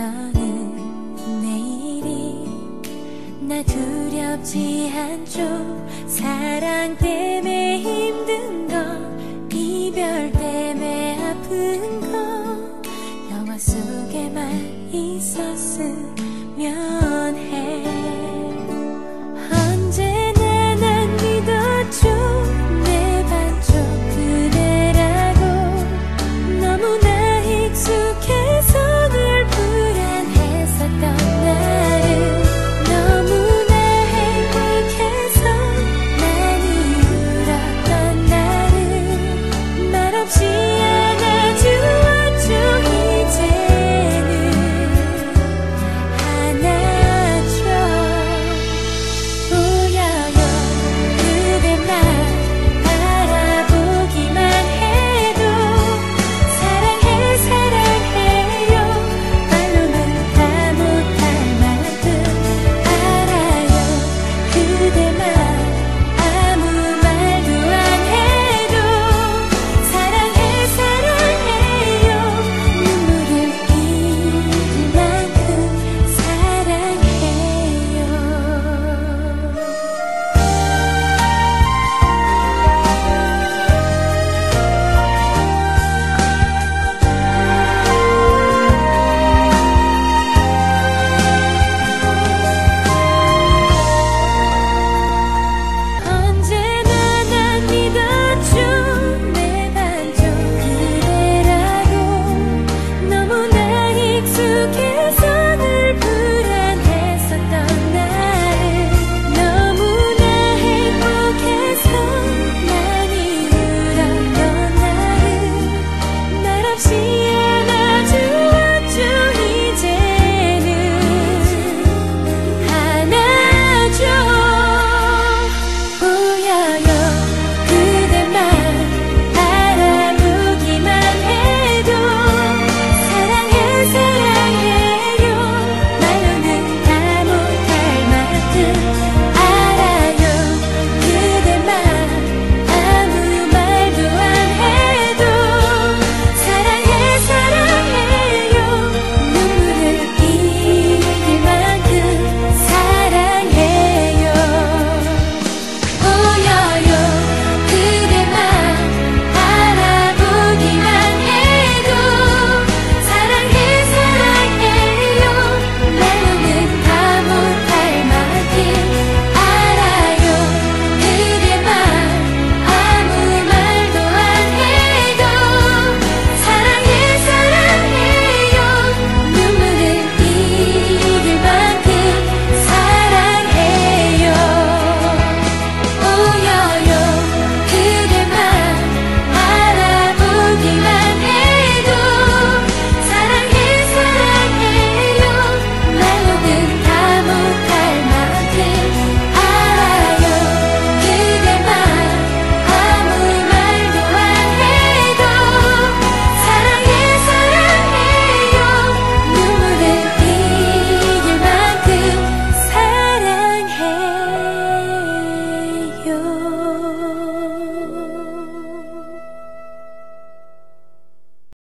가는 내일이 나 두렵지 않죠. 사랑 때문에 힘든 거 이별 때문에 아픈 거 영화 속에만 있었으면